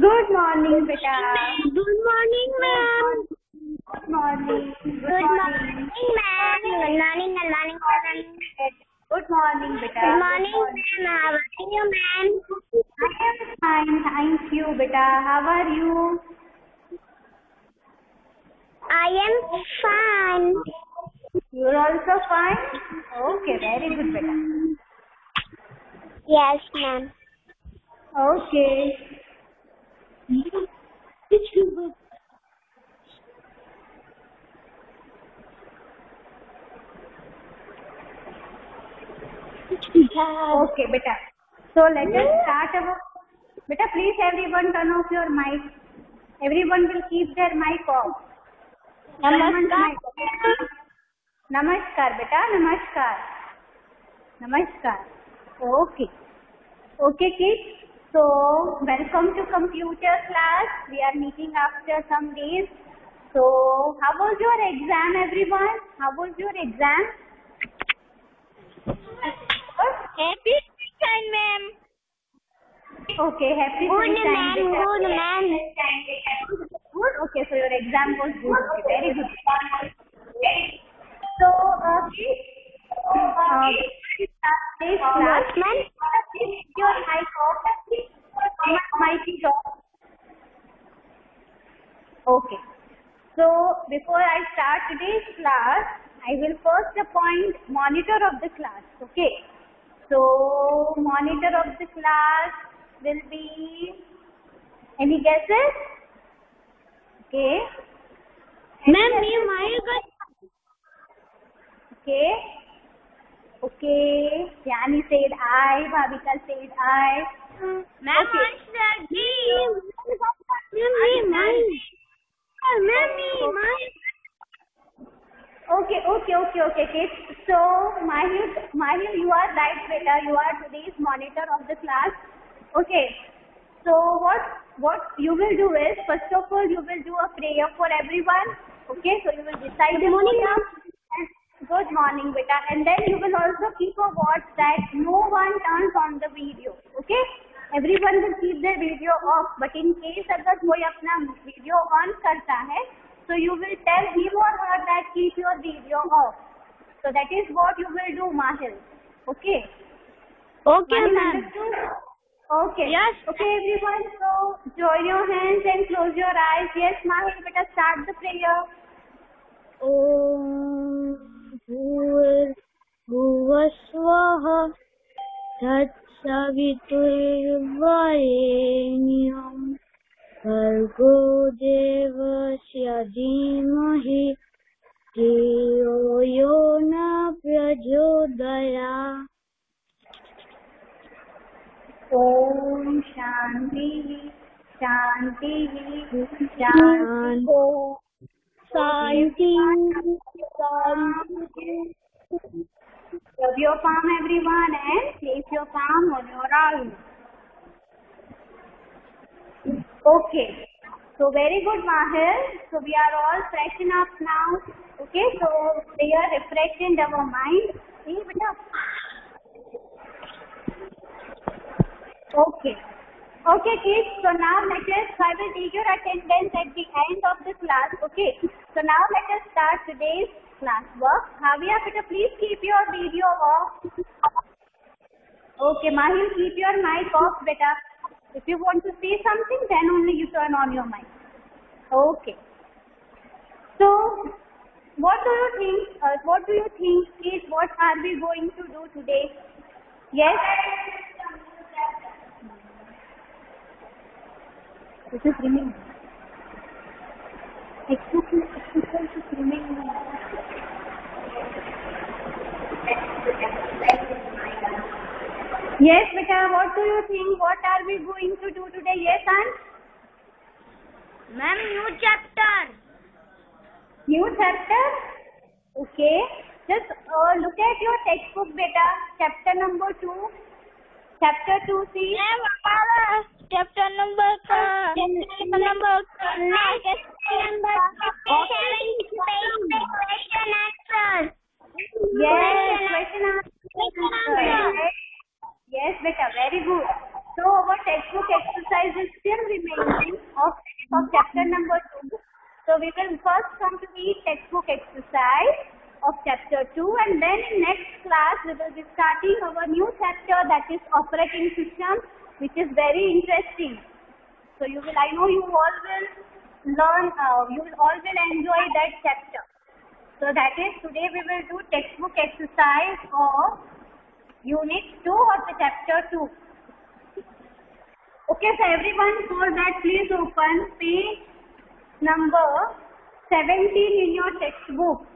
Good morning, beta. Good morning, ma'am. Good morning. Good morning, ma'am. Good morning, good morning, ma'am. Good morning, beta. Good morning, ma'am. How are you, ma'am? I am fine, thank you, beta. How are you? I am fine. You're also fine? Okay, very good, beta. Yes, ma'am. Okay. Okay, beta. So let us start our. Beta, please everyone turn off your mic. Everyone will keep their mic off. Someone's mic off. Namaskar, beta. Namaskar. Namaskar. Okay. Okay, kids. So, welcome to computer class. We are meeting after some days. So, how was your exam, everyone? How was your exam? Happy weekend, ma'am. Okay, happy Good, Sunshine ma'am. Day. Good, ma'am. Good. Okay, so your exam was good. Okay, very good. So, uh, please, uh, today's class, ma'am. your mic off. My mic off. Okay. So, before I start today's class, I will first appoint monitor of the class. Okay. So, monitor of the class will be any guesses? Okay. Ma'am, you might Okay. Okay. Yani said I. Bhavika said I. Ma'am, Okay. D. Oh, ma'am, mine. Ma'am, mine. Okay, okay, okay, okay, kids. So, Mahir, Mahir, you are right, beta. You are today's monitor of the class. Okay. So, what what you will do is, first of all, you will do a prayer for everyone. Okay. So, you will recite the morning, prayer. And- Good morning, beta. And then you will also keep a watch that no one turns on the video. Okay. Everyone will keep their video off. But in case अगर कोई अपना video on करता है, so you will tell him or her that keep your video off. So that is what you will do, Mahil. Okay. Okay, Mahil ma'am. understood? Okay. Yes. Okay, everyone. So join your hands and close your eyes. Yes, Mahil, better start the prayer. ॐ भूर्भुवस्वः तत्सवितुर्वरेण्यं भर्गो देवस्य धीमहि धियो यो न प्रचोदया। Shanti Shanti शान्ति शान्ति। Rub your palm, everyone, and place your palm on your arm. Okay. So very good, Mahir. So we are all freshen up now. Okay. So we are refreshed in our mind. See, beta. Okay. Okay, kids. So now let us, I will take your attendance at the end of the class. Okay. So now let us start today's class work. Havia, please keep your video off. Okay, Mahil, keep your mic off, beta. If you want to say something, then only you turn on your mic. Okay. So, what do you think? Uh, what do you think is what are we going to do today? Yes. This is remaining. Execution exercise is remaining. Yes, Mika, what do you think? What are we going to do today? Yes, Aunt? Ma'am, new chapter. New chapter? Okay. Just uh, look at your textbook, beta. Chapter number 2. Chapter 2, see? Yeah, Mama. Chapter number 2. Uh, chapter number 2. chapter number 2. Question, question, question, question, answer. Question answer. Yes, beta, very good. So, our textbook exercise is still remaining of, of chapter number 2. So we will first come to the textbook exercise of chapter 2 and then in next class we will be starting our new chapter that is operating system which is very interesting. So you will, I know you all will learn, uh, you will all will enjoy that chapter. So that is today we will do textbook exercise of unit 2 of the chapter 2. Okay, so everyone for that please open page number 17 in your textbook.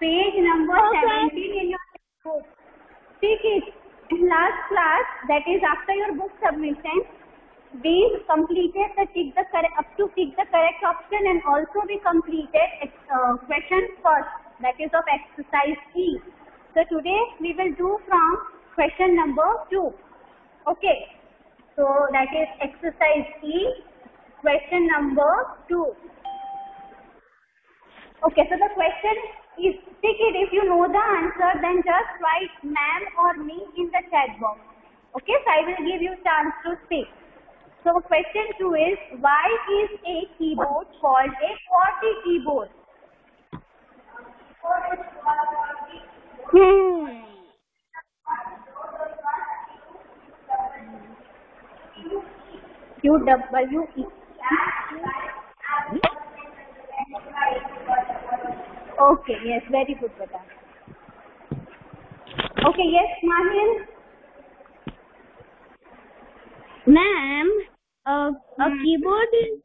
Page number Okay. 17 in your textbook. Take it. In last class, that is after your book submission, we completed the tick the correct up to tick the correct option and also we completed uh, question first that is of exercise E. So today we will do from question number 2. Okay. So that is exercise E, question number 2. Okay, so the question is, take it if you know the answer then just write ma'am or me in the chat box. Okay, so I will give you chance to speak. So question 2 is, why is a keyboard called a QWERTY keyboard? Hmm. Q W E. Okay, yes, very good, Beta. Okay, yes, Mahil. Ma'am, uh, a Hmm. keyboard is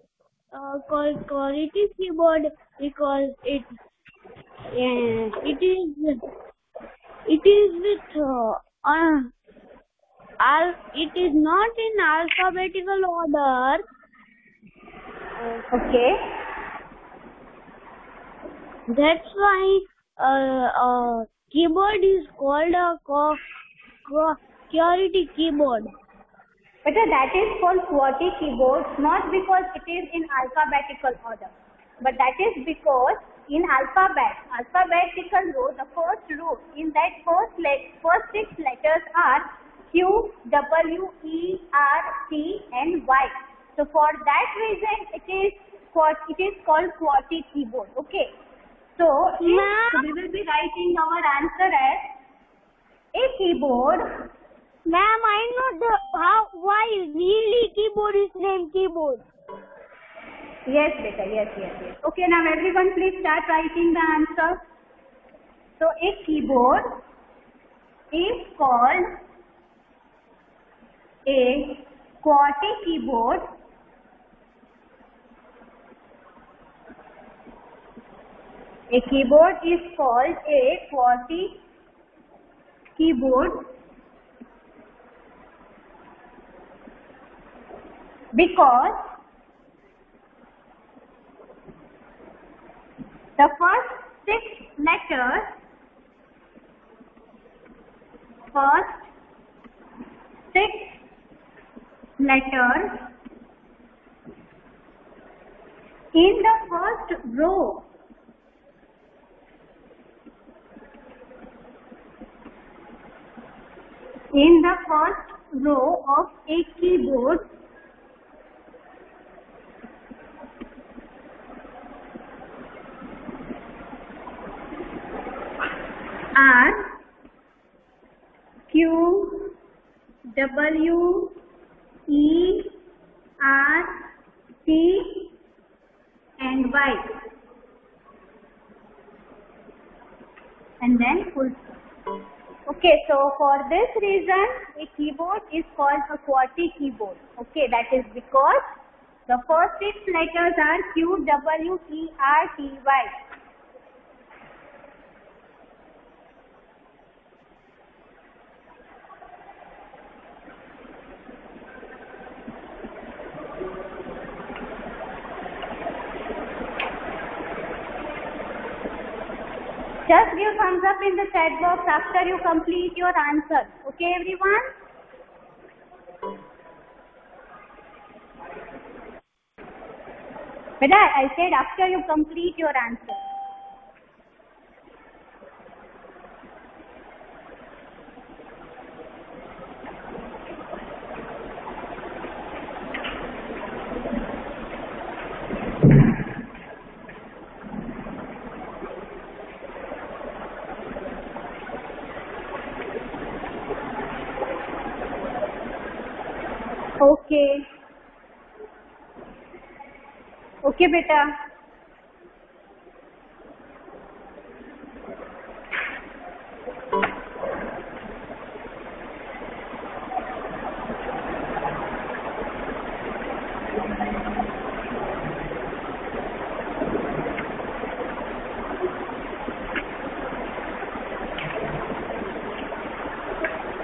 uh, called quality keyboard because it uh, it is it is with uh, uh, al- it is not in alphabetical order. Okay. That's why uh, uh, keyboard is called a quality keyboard. But that is called QWERTY keyboard not because it is in alphabetical order, but that is because in alphabet, alphabetical row, the first row in that first let first six letters are Q, W, E, R, T, and Y. So for that reason, it is it is called QWERTY keyboard. Okay. So, so we will be writing our answer as a keyboard Ma'am, I know the how why really keyboard is named keyboard. Yes, beta. Yes, yes, yes. Okay, now everyone please start writing the answer. So, a keyboard is called a QWERTY keyboard A keyboard is called a QWERTY keyboard because the first six letters first six letters in the first row. In the first row of a keyboard are Q W E R T and Y and then full. Okay, so for this reason, a keyboard is called a QWERTY keyboard. Okay, that is because the first six letters are Q, W, E, R, T, Y. Just give thumbs chat box after you complete your answer. Okay, everyone? Beta, I said after you complete your answer. Okay बेटा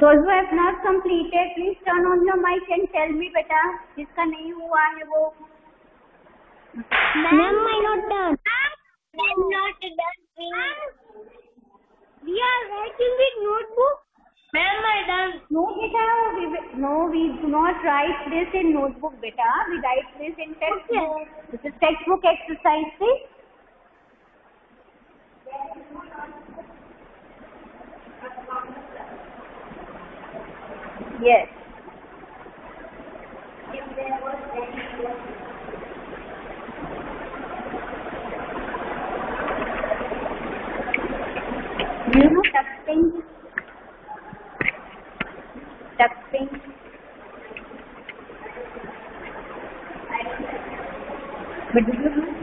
Those who have not completed, please turn on your mic and tell me बेटा जिसका नहीं हुआ है वो Ma'am, I not done. I'm not done. We are writing with notebook. Ma'am, I done. No beta, we, no we do not write this in notebook beta. We write this in textbook. This is textbook exercise. See? Yes. Do you know texting? Texting. But do you know?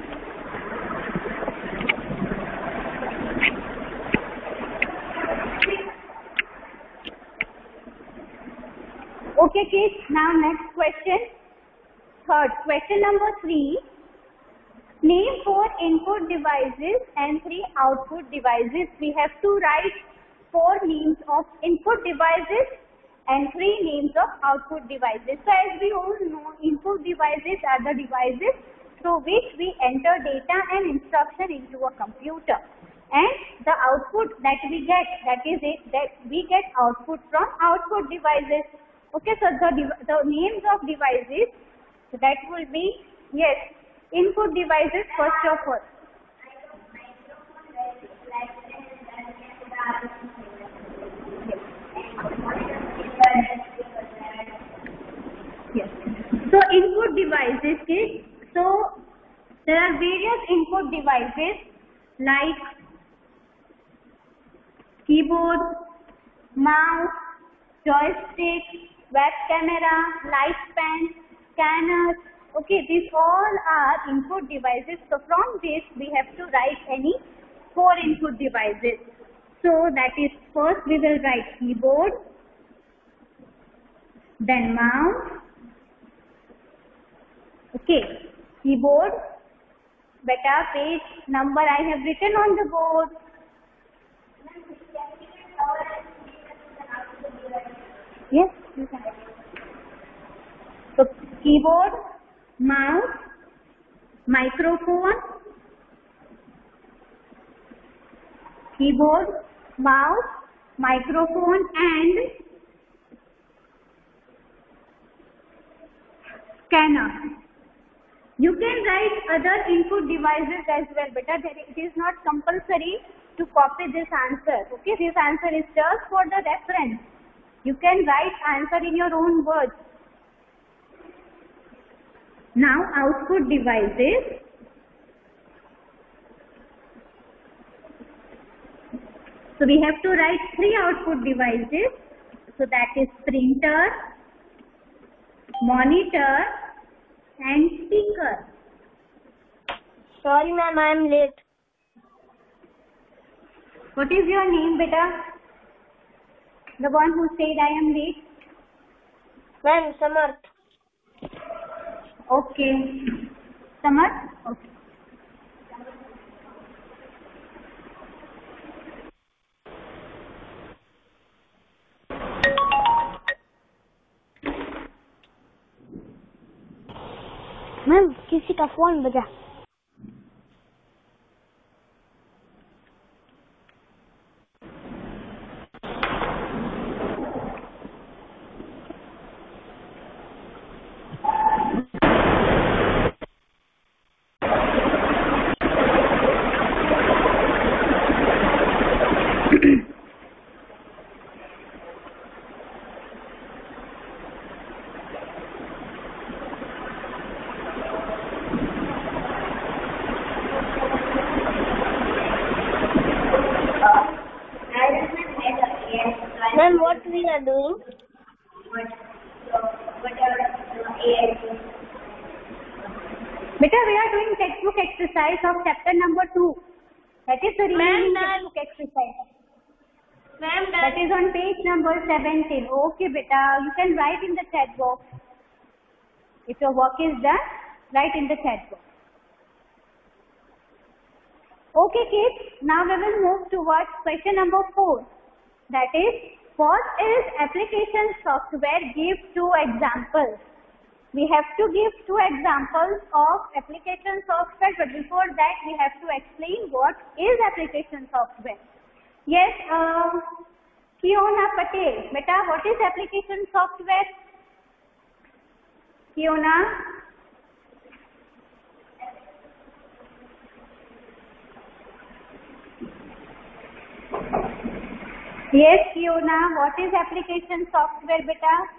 Okay, kids. Now next question. Third question number three. Name four input devices and three output devices. We have to write four names of input devices and three names of output devices. So as we all know, input devices are the devices through which we enter data and instruction into a computer. And the output that we get, that is it, that we get output from output devices. Okay, so the, the names of devices, so that will be, yes, input devices first of all. Yes. So input devices is, so there are various input devices like keyboard, mouse, joystick, web camera, light pen, scanners. Okay, these all are input devices. So from this we have to write any four input devices. So that is first we will write keyboard, then mouse. Okay, keyboard. Beta page number I have written on the board. Yes, you can. So keyboard, mouse, microphone, keyboard, mouse, microphone and scanner. You can write other input devices as well, but it is not compulsory to copy this answer. Okay, this answer is just for the reference. You can write answer in your own words. Now output devices. So we have to write three output devices. So that is printer, monitor and speaker. Sorry, ma'am, I am late. What is your name, beta? The one who said I am late. Ma'am, Samarth. Okay. समझ? Ma'am किसी का phone बजा। Beta, we are doing textbook exercise of chapter number 2. That is the remaining textbook exercise. Ma'am, That is on page number 17. Okay, beta, you can write in the chat box. If your work is done, write in the chat box. Okay, kids, now we will move towards question number 4. That is, what is application software? Give two examples. We have to give two examples of application software, but before that we have to explain what is application software. Yes, uh, Fiona Patel. Beta, what is application software? Kiona? Yes, Kiona, what is application software, beta?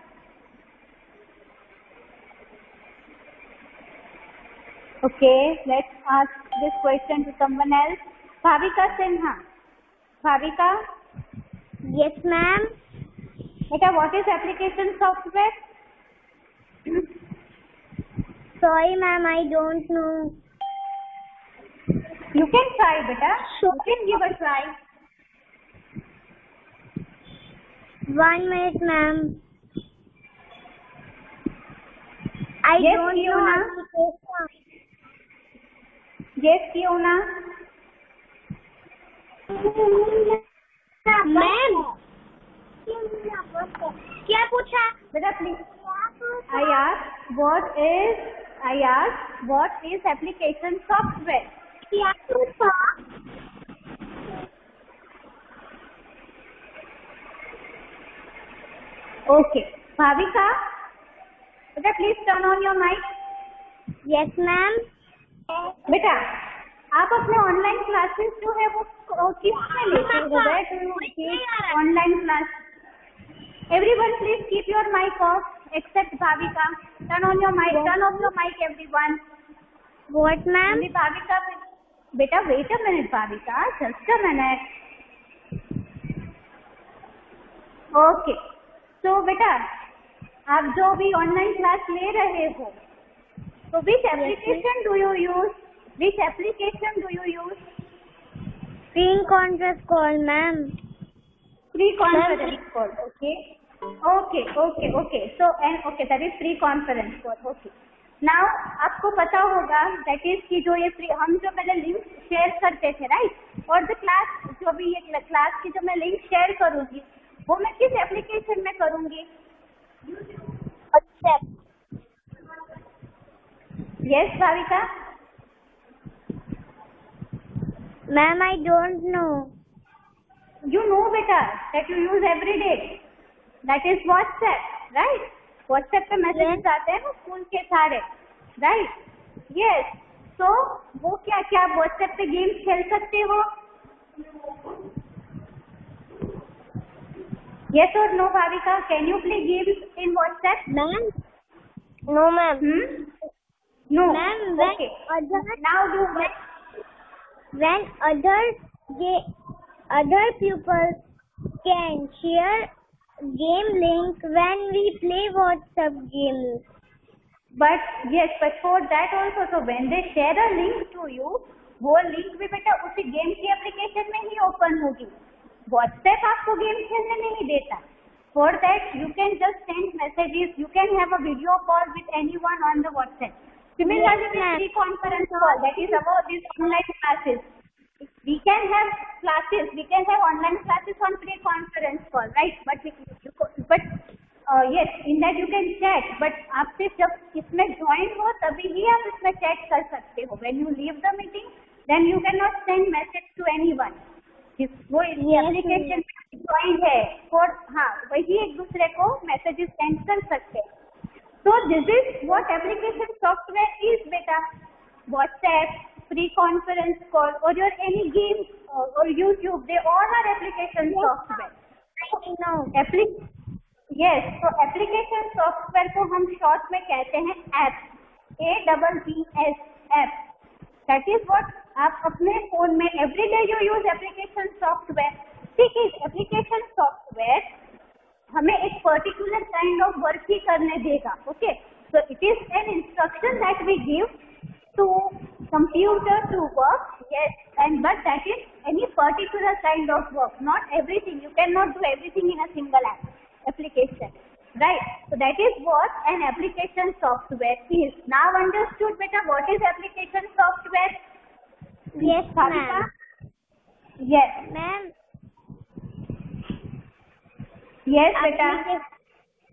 Okay, let's ask this question to someone else. Bhavika Sinha. Bhavika, Yes, ma'am. beta, what is application software? Sorry, ma'am, I don't know. You can try, beta. You can give a try. One minute, ma'am. I Yes, don't Fiona. Yes क्यों ना? Ma'am क्या पूछा? बेटा please I ask what is I ask what is application software क्या पूछा? Okay Bhavika बेटा please turn on your mic yes ma'am बेटा आप अपने ऑनलाइन क्लासेस जो है वो क- किसमें लेते हो? Take online class everyone please keep your mic off except Bhavika. Turn on your mic turn off your mic everyone what ma'am Bhavika बेटा wait a minute Bhavika just a minute okay तो बेटा आप जो भी online class ले रहे हो तो which application do you use which application do you use pre conference call ma'am pre conference call okay. Okay okay okay. So and okay that is pre conference call okay. Now आपको पता होगा that is कि जो ये pre हम जो पहले link share करते थे राइट और जो क्लास जो भी ये क्लास की जो मैं लिंक शेयर करूँगी वो मैं किस एप्लीकेशन में करूँगी? अच्छा yes Bhavika ma'am I don't know you know beta that you use every day that is whatsapp right whatsapp पे मैसेज आते हैं ना स्कूल के सारे राइट यस तो वो क्या क्या आप व्हाट्सएप पे गेम्स खेल सकते हो yes or no Bhavika can you play games in whatsapp ma'am no ma'am hmm no मैम when okay other now do when when other ga- other people can share game link when we play WhatsApp games. But yes, but for that also, so when they share a link to you, वो link भी बेटा उसी game की application में ही open होगी WhatsApp आपको game खेलने नहीं देता for that you can just send messages you can have a video call with anyone on the WhatsApp Similarly, Yes, with ma'am. free conference call, that is about these online classes. We can have classes, we can have online classes on free conference call, right? But we, but uh, yes, in that you can chat. But आप सिर्फ़ जब इसमें join हो तभी ही आप इसमें chat कर सकते हो. When you leave the meeting, then you cannot send message to anyone. जिस वो Yes, एप्लीकेशन में ज्वाइन है और हाँ वही एक दूसरे को मैसेजेस सेंड कर सकते हैं So this is what application software is, beta. WhatsApp, free conference call, or your any game or, or YouTube, they all are application yes. software. I know. Yes, so application software को हम short में कहते हैं app. A double B S app. That is what आप अपने phone में everyday you use application software. ठीक है, application software हमें एक पर्टिकुलर काइंड ऑफ़ वर्क ही करने देगा okay so it is an instruction that we give to computer to work yes and but that is any particular kind of work not everything you can not do everything in a single app application right so that is what and application software is now understood बेटा what is application software yes ma'am yes, beta. application,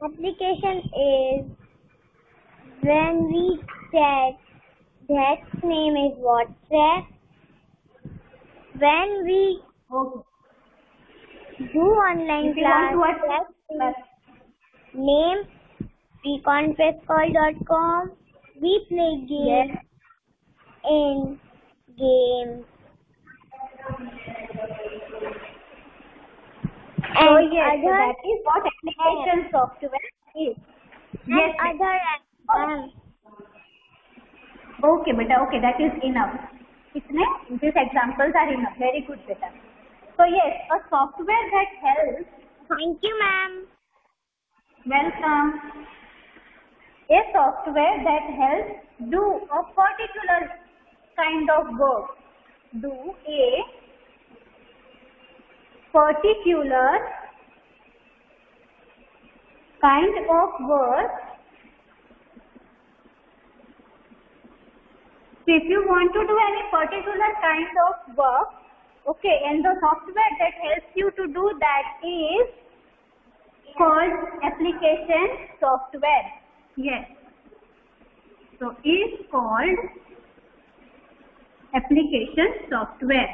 application is when we check that name is WhatsApp. When we Okay. do online If you want class, that name weconfesscall.com. We play games yes, in games. And yes, so that is what application yes. software is. Yes, and other um, Okay, beta. Okay, that is enough. इसमें these examples are enough. Very good, beta. So yes, a software that helps. Thank you, ma'am. Welcome. A software that helps do a particular kind of work. Do a particular kind of work So if you want to do any particular kind of work, okay, and the software that helps you to do that is called application software. Yes. So is called application software.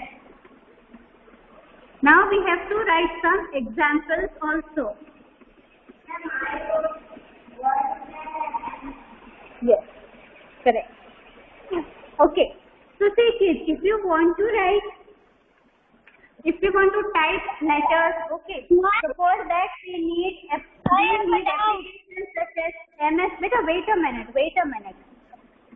Now we have to write some examples also. Yes, correct. Okay. So see kids, if you want to write, if you want to type letters, okay. Suppose that we need, a- we need applications such as MS. Beta, wait a minute, wait a minute.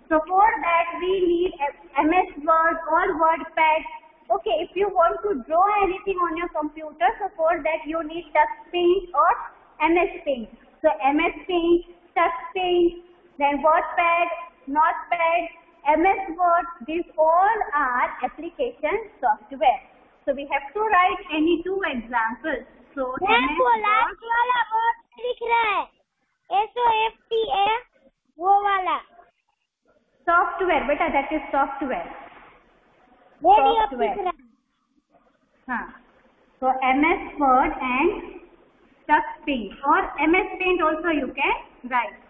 So for that we need MS Word or WordPad. Okay, if you want to draw anything on your computer, suppose that you need Tux Paint or MS paint. So MS paint, Tux Paint, then WordPad, notepad, MS Word, these all are application software. So we have to write any two examples. So MS Word. वाला लिख रहा है S O F T A वो वाला. Software, beta. that is software. रहा है Huh. So MS Word and Touch Paint or MS Paint also you can write.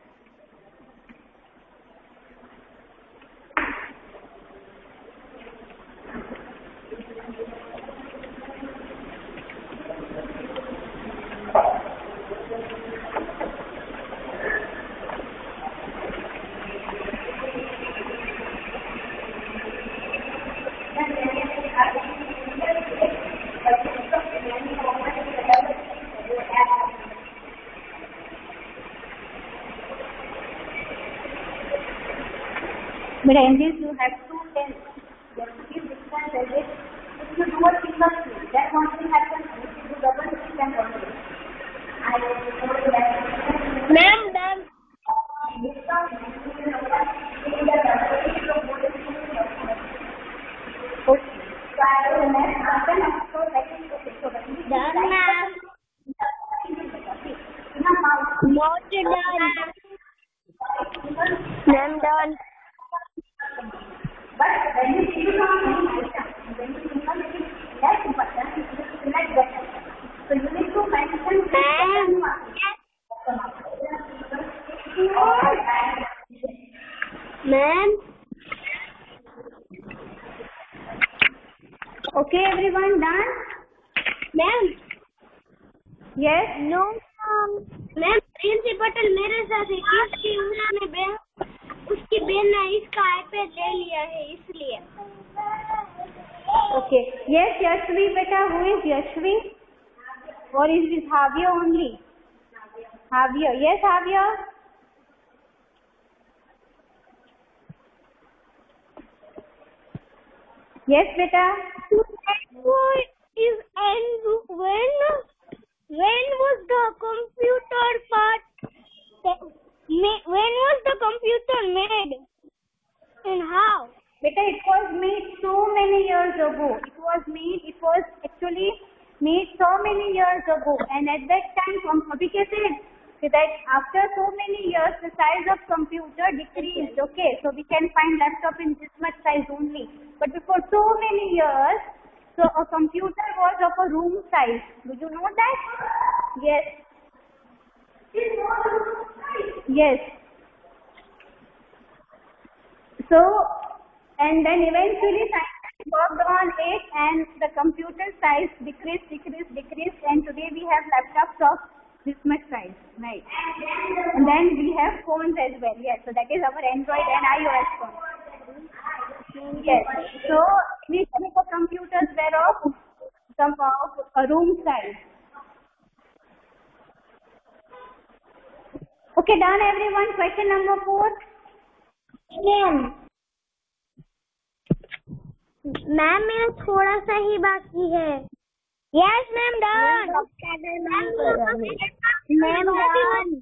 then okay everyone done? Ma'am? Yes? No ma'am. Ma'am principal मेरे साथ है उसकी उन्होंने बहन उसकी बहन ने इसका आईपैड ले लिया है इसलिए। ओके यस यशवी बेटा हु इज़ यशवी और is which Haviya only Haviya yes Haviya Yes, beta. What is and when when was the computer part? When was the computer made? And how? Beta, it was made so many years ago. It was made. It was actually made so many years ago. And at that time, from publication that after so many years the size of computer decreased okay so we can find laptop in this much size only but before so many years, so a computer was of a room size. Do you know that? Yes. Yes. So, and then eventually scientists worked on it and the computer size decreased, decreased, decreased and today we have laptops of this much size, right? And then we have phones as well, yes. So that is our Android and iOS phone. Yes. So initially the computers were of some of a room size. Okay, done everyone. Question number four. Ma'am ma'am मेरा थोड़ा सा ही बाकी है yes ma'am done ma'am done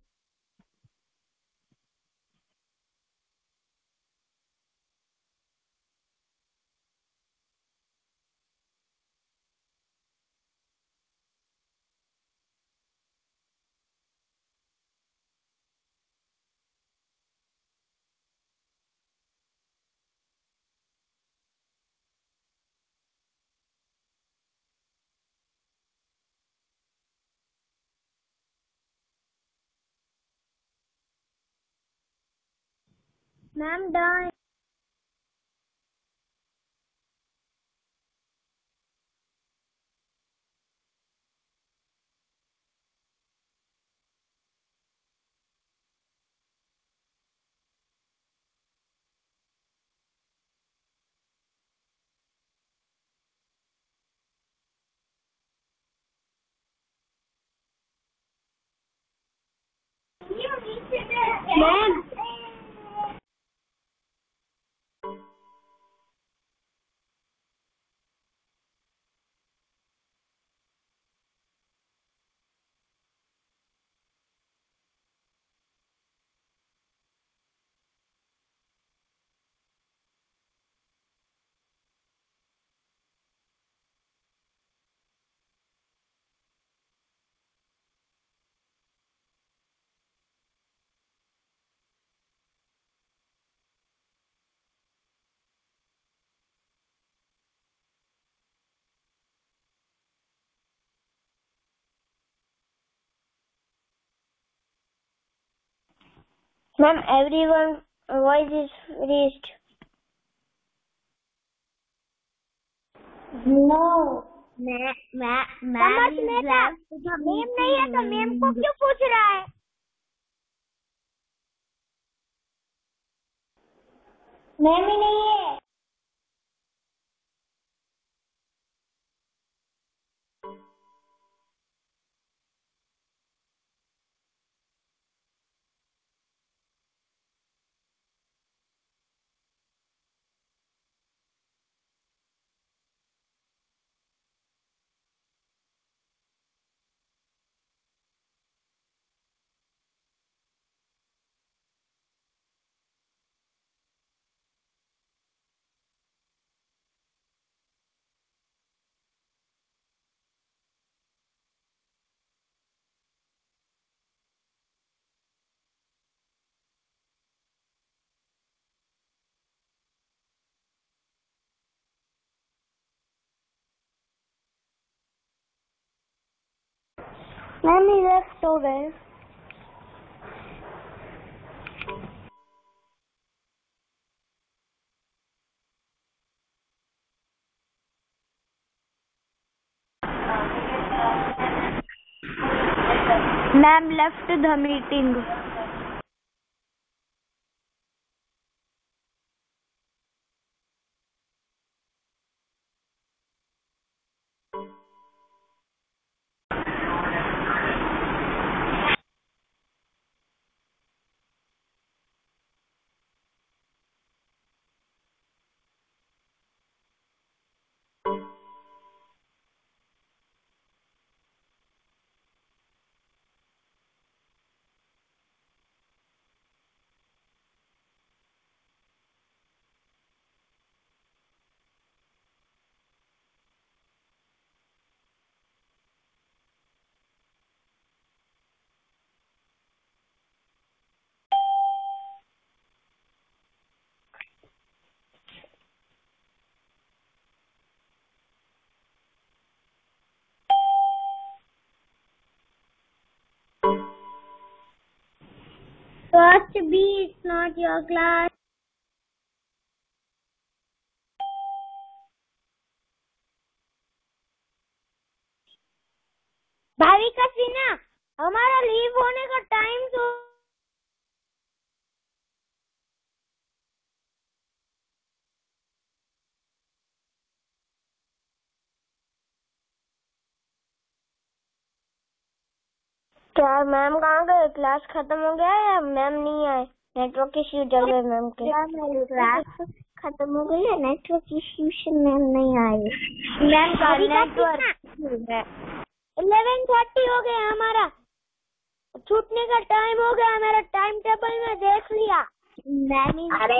lambda Mom, Ma'am, everyone voice is raised. No. मैं मैं मैं ma'am नहीं है तो मैम को क्यों पूछ रहा है मैम ही नहीं है मैम ही लेफ्ट हो गए ma'am First B, it's not your class. क्या मैम कहाँ गए क्लास खत्म हो गया या मैम नहीं आए नेटवर्क इश्यू चल रहे मैम के क्लास खत्म हो गई है नेटवर्क इश्यू से मैम नहीं आई मैम का नेटवर्क इलेवन थर्टी हो गया हमारा छूटने का टाइम हो गया मेरा टाइम टेबल में देख लिया मैम अरे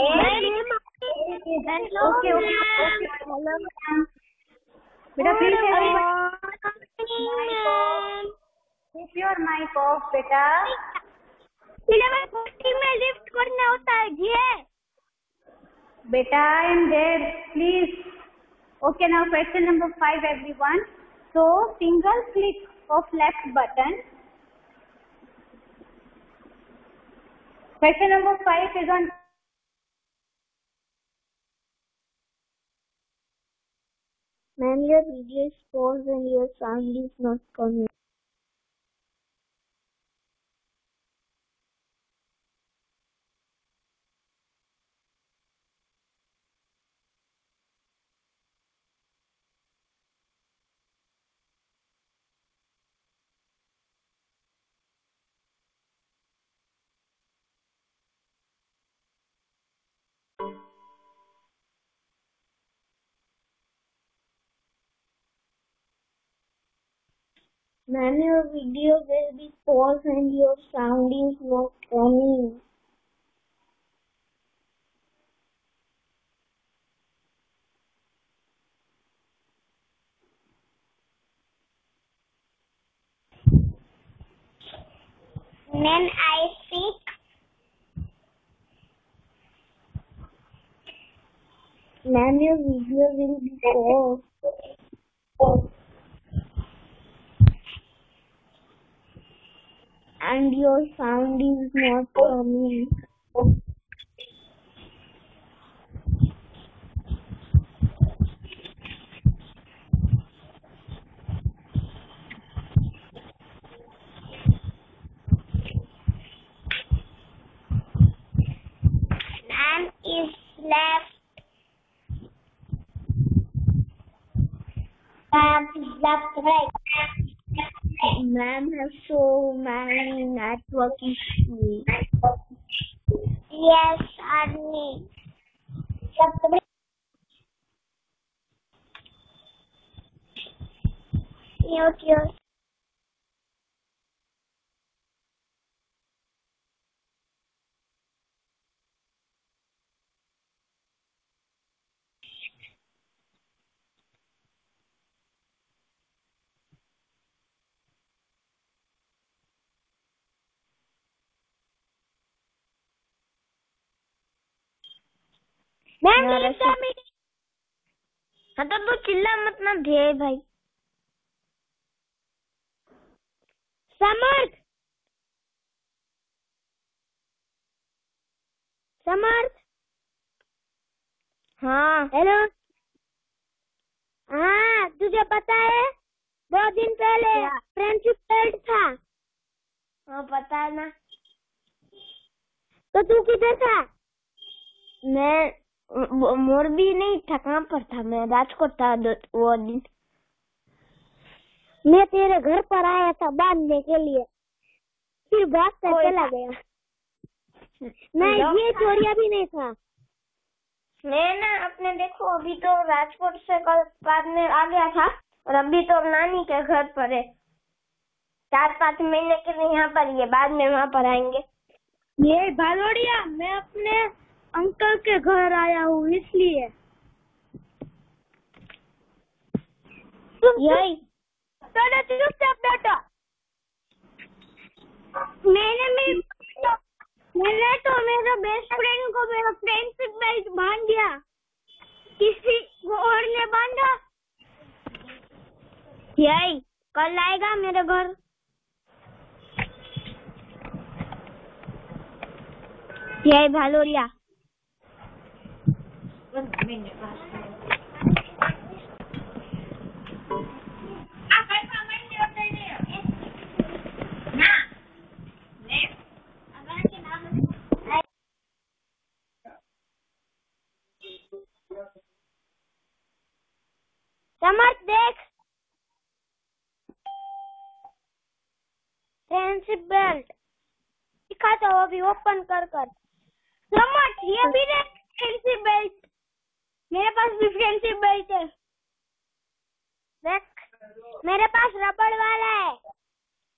ओके ओके हेलो बेटा please keep your mic of बेटा इलेवन फोर्टी में लिफ्ट करना होता है जी बेटा I am there please okay now question number 5 everyone so single click of left button question number 5 is on Ma'am, your video is paused and your sound is not coming. Ma'am, your video will be paused and your sound is not coming. Ma'am, I speak. Ma'am, your video will be paused. And your sound is not coming. Ma'am is left is left right Ma'am has so many network issues. yes Arni left mute your हाँ तो तू चिल्ला मत ना ध्येय भाई। समर्थ। समर्थ। हाँ। Hello हाँ तुझे पता है दो दिन पहले फ्रेंडशिप पेड था। हाँ पता है ना। तो तू किधर था? मैं वो- मोरबी नहीं था कहाँ पर था? मैं राजकोट था वो दिन। मैं तेरे घर पर आया था बांधने के लिए। फिर भाग कर कोई चला गया। नहीं ये चोरिया भी नहीं था। मैं ना अपने देखो अभी तो राजकोट से कल बाद में आ गया था और अभी तो नानी के घर पर है। चार पाँच महीने के लिए यहाँ पर ये बाद में वहाँ पर आएँगे। ये भालोड़िया मैं अपने अंकल के घर आया हूँ इसलिए। यही। चुपचाप बैठो। मैंने भी मैंने तो मेरे बेस्ट फ्रेंड को मेरा फ्रेंडशिप बाँध दिया। किसी और ने बांधा। यही कल आएगा मेरे घर। जय भालोरिया समर्थ देख। फ्रेंडशिप बेल्ट दिखाता हूँ अभी ओपन कर कर। समर्थ ये भी देख फ्रेंडशिप बेल्ट मेरे पास फ्रेंडशिप बेल्ट है। देख मेरे पास रबड़ वाला है।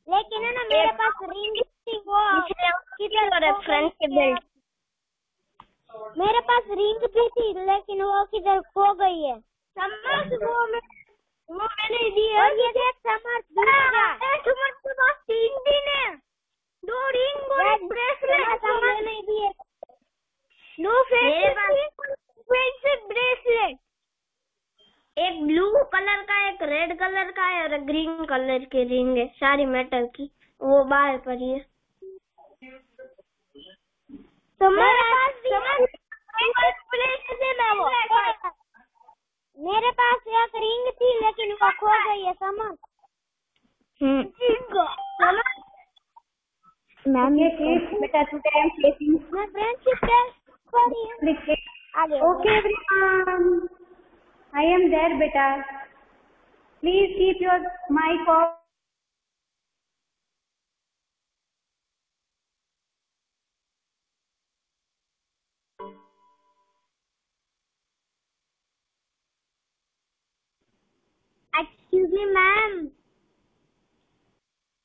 लेकिन है ना मेरे पास रिंग थी वो किधर गई बेल्ट मेरे पास रिंग भी थी लेकिन वो किधर खो गई है। समर्थ वो मैं वो मैंने दी है। और ये देख समर्थ दूसरा समर्थ के पास तीन दिन है। दो रिंग और ब्रेसलेट मैंने दिए नो मेरे पास- फ्रेंडशिप ब्रेसलेट एक ब्लू कलर का एक रेड कलर का है और एक ग्रीन कलर की रिंग है सारी मेटल की। वो बाहर पड़ी है तो मेरे पास भी ना वो। मेरे पास एक रिंग थी लेकिन वो खो गई है समझ? Ma'am Okay, kids, beta, today I am मैं friendship test Okay, everyone. I am there, beta. Please keep your mic off. Excuse me, ma'am.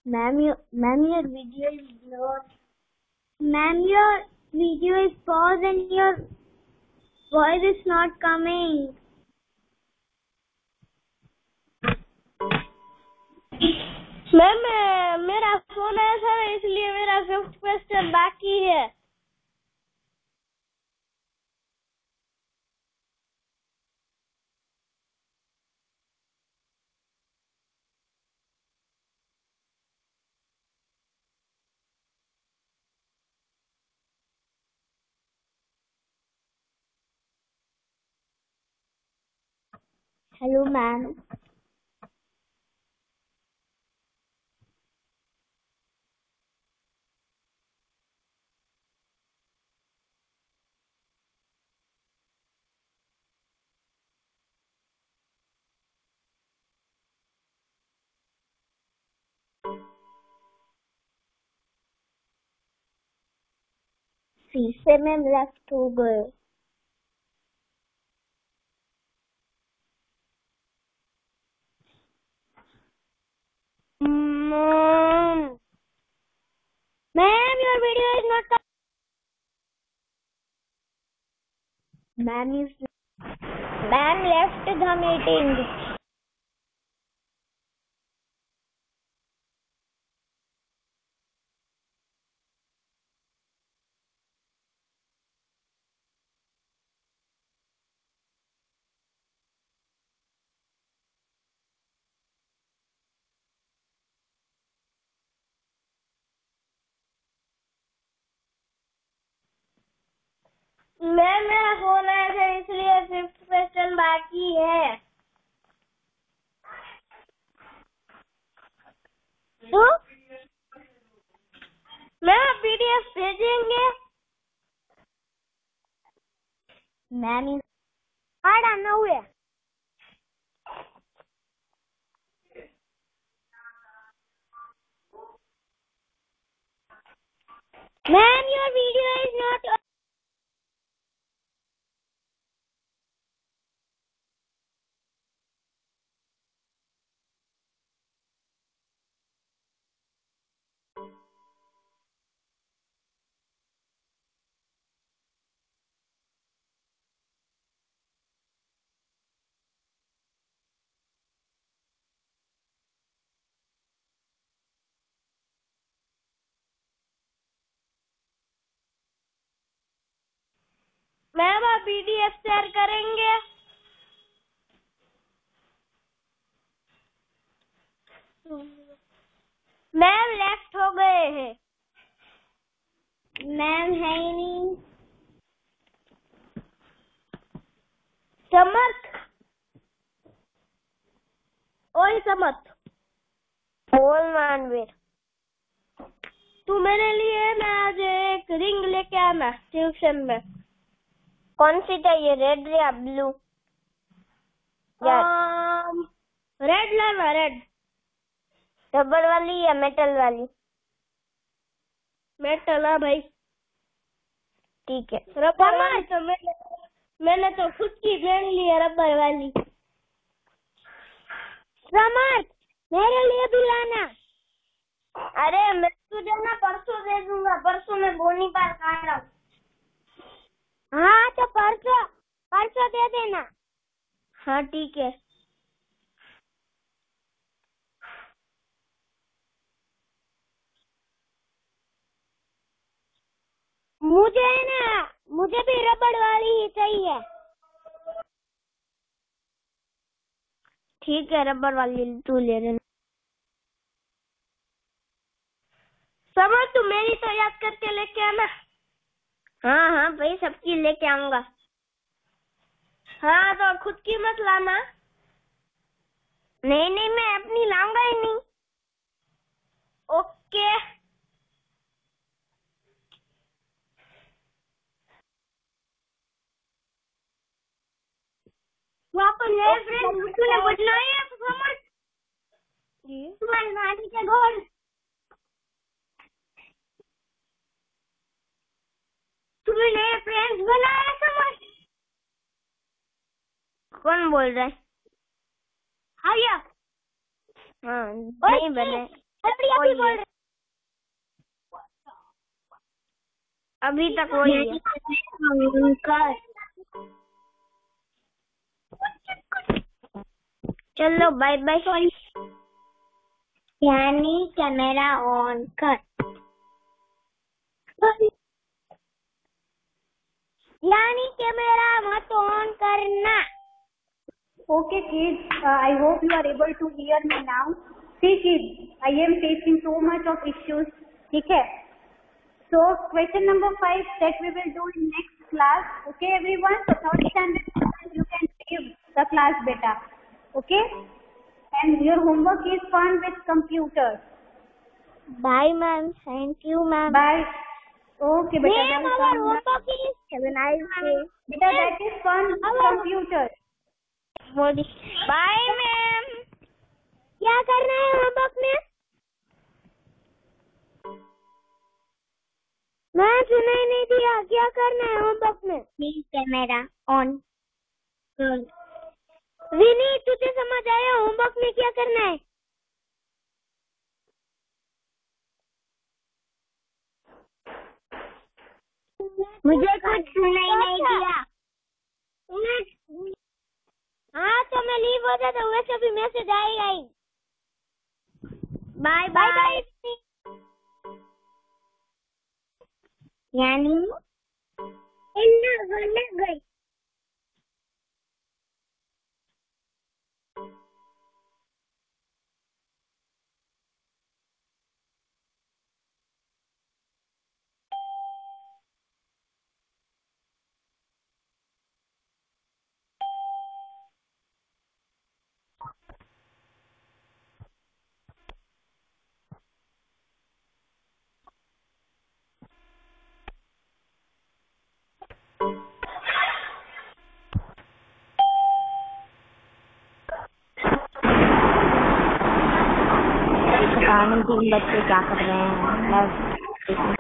Ma'am, your, ma'am, your video is blurred. Ma'am, your video is paused and your voice is not coming. Ma'am मेरा phone है sir इसलिए मेरा fifth question बाकी है Hello, ma'am. शीशे में left हो गए Mom. Ma'am, your video is not com- Ma'am is Ma'am left the meeting. Ma'am मेरा फ़ोन आया इसलिए फिफ्थ क्वेश्चन बाकी है। तो मैम पीडीएफ भेजेंगे। मैम हार्ड आना हुए ma'am your video is not PDF share करेंगे। मैम लेफ़्ट हो गए हैं। मैम है ही नहीं। समर्थ ओए समर्थ बोल मानवीर तू मेरे लिए, मैं आज एक रिंग लेके आना ट्यूशन में। कौन सी चाहिए रेड या ब्लू रेड लाना रेड रबर वाली या मेटल वाली मेटल हाँ भाई ठीक है। रबर वाली तो मैंने मैंने तो खुद की पहन ली है रबर वाली समर्थ मेरे लिए भी लाना। अरे मैं तुझे ना परसों दे दूँगा परसों मैं बोनी पार खा रहा हूँ हाँ तो परसों परसों दे देना। हाँ ठीक है। मुझे है ना, मुझे भी रबड़ वाली ही चाहिए। ठीक है, रबड़ वाली तू ले लेना। समझ तू मेरी तो याद करके लेके आना। हाँ हाँ भाई सबकी लेके आऊँगा। हाँ तो खुद की मत लाना। नहीं नहीं मैं अपनी लाऊँगा ही नहीं। ओके। पर नए फ्रेंड तूने बनाए हैं समझ तुम्हारी नानी के घर। फ्रेंड्स समझ कौन बोल रहा है? आया हाँ नहीं बने। अभी बोल रहे। अभी तक वही है चलो बाय बाय सॉरी यानी कैमरा ऑन कर। यानी कैमरा मत ऑन करना। Okay kid I hope you are able to hear me now see kid I am facing so much of issues ठीक है? So question number five that we will do in next class okay everyone third standard you can save the class बेटा okay and your homework is fun with computer bye ma'am thank you ma'am bye okay बेटा बेटा that is fun computer bye ma'am क्या करना है homework में? मैं सुनाई नहीं दिया। क्या करना है होमवर्क में? कैमरा ऑन विनी तुझे समझ आया होमवर्क में क्या करना है? मुझे कुछ सुनाई नहीं दिया। हाँ तो मैं लीव हो जाता हूँ वैसे भी मैसेज आएगा ही बाय बाय बाय। यानी इन्ना गई। पता नहीं तीन बच्चे क्या कर रहे हैं मैं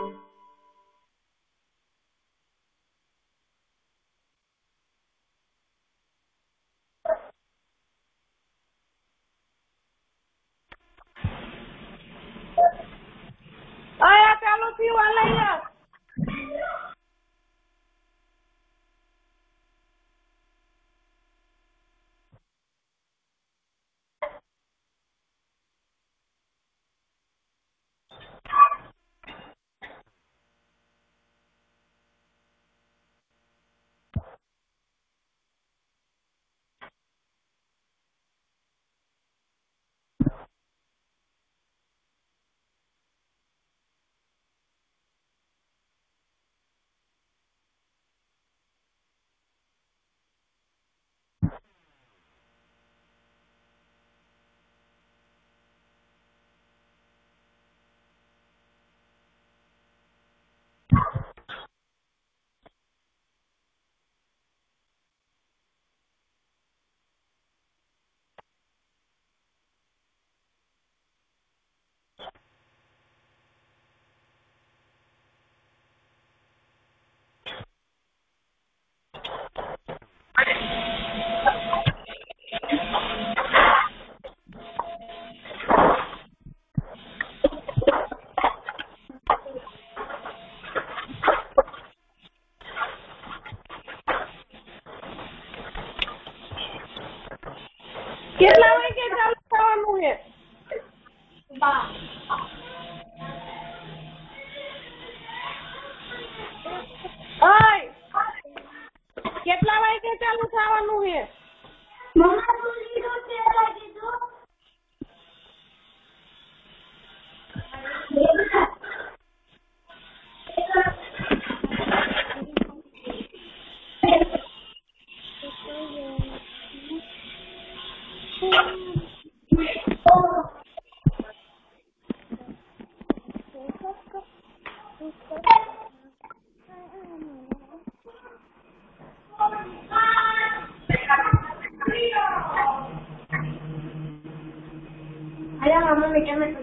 make everything